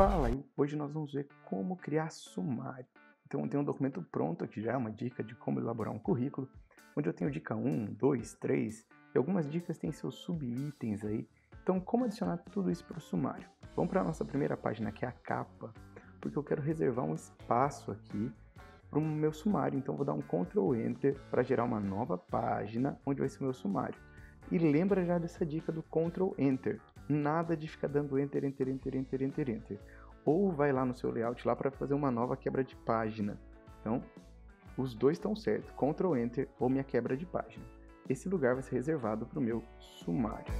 Fala aí, hoje nós vamos ver como criar sumário. Então tem um documento pronto aqui já, uma dica de como elaborar um currículo, onde eu tenho dica 1, 2, 3 e algumas dicas têm seus subitens aí. Então como adicionar tudo isso para o sumário? Vamos para a nossa primeira página que é a capa, porque eu quero reservar um espaço aqui para o meu sumário. Então vou dar um Ctrl Enter para gerar uma nova página onde vai ser o meu sumário. E lembra já dessa dica do Ctrl Enter. Nada de ficar dando Enter, Enter, Enter, Enter, Enter, Enter. Ou vai lá no seu layout lá para fazer uma nova quebra de página. Então, os dois estão certos. Ctrl Enter ou minha quebra de página. Esse lugar vai ser reservado para o meu sumário.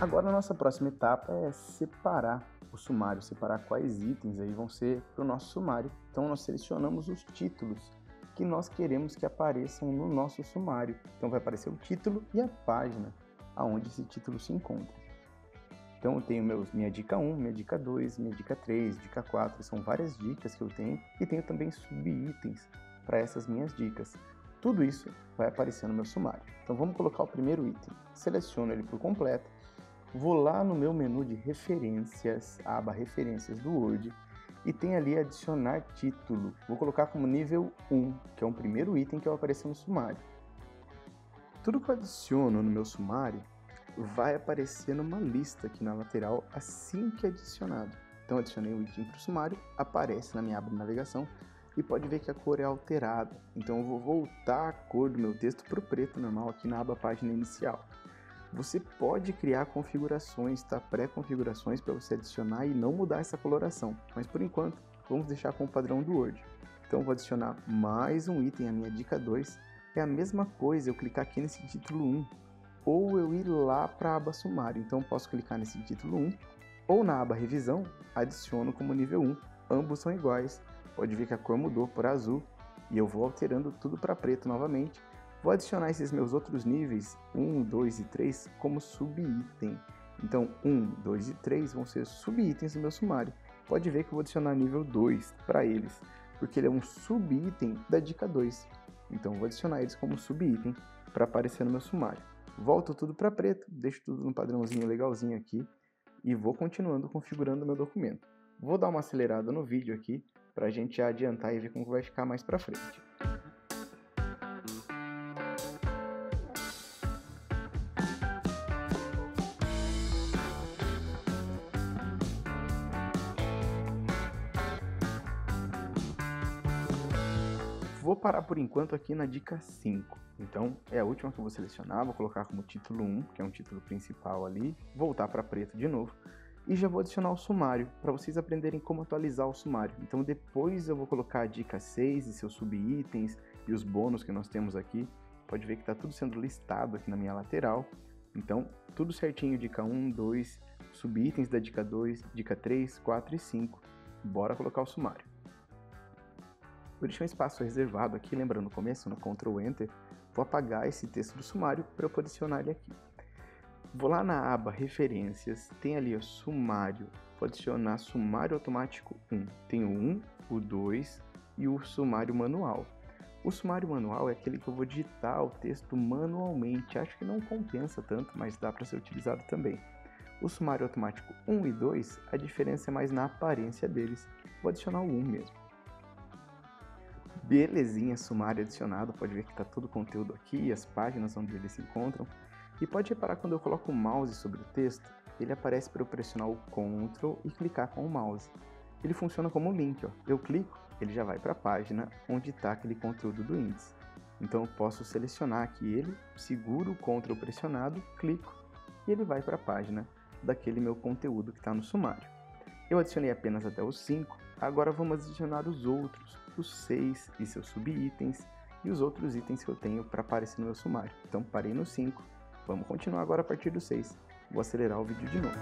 Agora a nossa próxima etapa é separar o sumário, separar quais itens aí vão ser para o nosso sumário. Então nós selecionamos os títulos que nós queremos que apareçam no nosso sumário. Então vai aparecer o título e a página aonde esse título se encontra. Então eu tenho meus, minha dica 1, minha dica 2, minha dica 3, dica 4, são várias dicas que eu tenho e tenho também subitens para essas minhas dicas. Tudo isso vai aparecer no meu sumário. Então vamos colocar o primeiro item. Seleciono ele por completo vou lá no meu menu de referências, aba referências do Word, e tem ali adicionar título. Vou colocar como nível 1, que é o primeiro item que vai aparecer no sumário. Tudo que eu adiciono no meu sumário vai aparecer numa lista aqui na lateral assim que adicionado. Então adicionei o item para o sumário, aparece na minha aba de navegação e pode ver que a cor é alterada. Então eu vou voltar a cor do meu texto para o preto normal aqui na aba página inicial. Você pode criar configurações, tá? pré-configurações para você adicionar e não mudar essa coloração. Mas por enquanto, vamos deixar com o padrão do Word. Então vou adicionar mais um item, a minha dica 2. É a mesma coisa eu clicar aqui nesse título 1 ou eu ir lá para a aba sumário. Então posso clicar nesse título 1 ou na aba revisão, adiciono como nível 1. Ambos são iguais. Pode ver que a cor mudou por azul e eu vou alterando tudo para preto novamente Vou adicionar esses meus outros níveis, 1, 2 e 3, como subitem. Então, 1, 2 e 3 vão ser subitens do meu sumário. Pode ver que eu vou adicionar nível 2 para eles, porque ele é um subitem da dica 2. Então, vou adicionar eles como subitem para aparecer no meu sumário. Volto tudo para preto, deixo tudo no padrãozinho legalzinho aqui e vou continuando configurando meu documento. Vou dar uma acelerada no vídeo aqui para a gente adiantar e ver como vai ficar mais para frente. Vou parar por enquanto aqui na dica 5. Então, é a última que eu vou selecionar, vou colocar como título 1, que é um título principal ali, voltar para preto de novo, e já vou adicionar o sumário, para vocês aprenderem como atualizar o sumário. Então, depois eu vou colocar a dica 6 e seus subitens e os bônus que nós temos aqui. Pode ver que está tudo sendo listado aqui na minha lateral. Então, tudo certinho, dica 1, 2, subitens da dica 2, dica 3, 4 e 5. Bora colocar o sumário. Vou deixar um espaço reservado aqui, lembrando no começo, no Ctrl Enter, vou apagar esse texto do sumário para eu posicionar ele aqui. Vou lá na aba Referências, tem ali o Sumário, vou adicionar Sumário Automático 1. Tem o 1, o 2 e o Sumário Manual. O sumário manual é aquele que eu vou digitar o texto manualmente. Acho que não compensa tanto, mas dá para ser utilizado também. O sumário automático 1 e 2, a diferença é mais na aparência deles. Vou adicionar o 1 mesmo. Belezinha, sumário adicionado, pode ver que está todo o conteúdo aqui, as páginas onde eles se encontram. E pode reparar quando eu coloco o mouse sobre o texto, ele aparece para eu pressionar o Ctrl e clicar com o mouse. Ele funciona como um link, ó. eu clico, ele já vai para a página onde está aquele conteúdo do índice. Então eu posso selecionar aqui ele, seguro o Ctrl pressionado, clico e ele vai para a página daquele meu conteúdo que está no sumário. Eu adicionei apenas até os 5, agora vamos adicionar os outros, os 6 e seus subitens e os outros itens que eu tenho para aparecer no meu sumário. Então parei no 5, vamos continuar agora a partir do 6. Vou acelerar o vídeo de novo.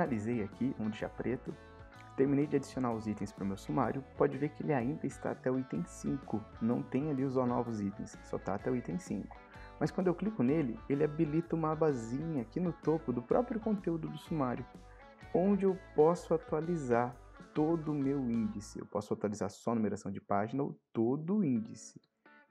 finalizei aqui, vamos deixar preto, terminei de adicionar os itens para o meu sumário, pode ver que ele ainda está até o item 5. Não tem ali os novos itens, só está até o item 5. Mas quando eu clico nele, ele habilita uma abazinha aqui no topo do próprio conteúdo do sumário, onde eu posso atualizar todo o meu índice. Eu posso atualizar só a numeração de página ou todo o índice.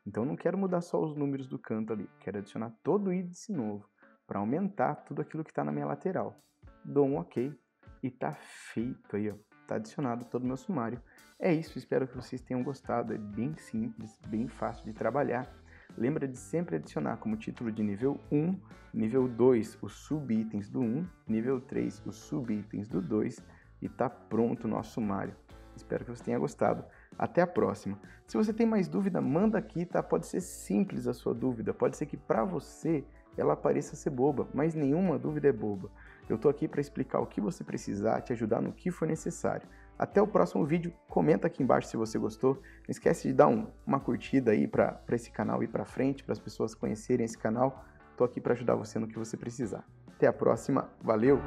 Então não quero mudar só os números do canto ali, quero adicionar todo o índice novo para aumentar tudo aquilo que está na minha lateral. Dou um OK e está feito aí, ó. Está adicionado todo o meu sumário. É isso, espero que vocês tenham gostado. É bem simples, bem fácil de trabalhar. Lembra de sempre adicionar como título de nível 1, nível 2 os subitens do 1, nível 3 os subitens do 2 e está pronto o nosso sumário. Espero que você tenha gostado. Até a próxima. Se você tem mais dúvida, manda aqui, tá? Pode ser simples a sua dúvida, pode ser que para você ela pareça ser boba, mas nenhuma dúvida é boba. Eu estou aqui para explicar o que você precisar, te ajudar no que for necessário. Até o próximo vídeo, comenta aqui embaixo se você gostou. Não esquece de dar um, uma curtida aí para esse canal ir para frente, para as pessoas conhecerem esse canal. Estou aqui para ajudar você no que você precisar. Até a próxima, valeu!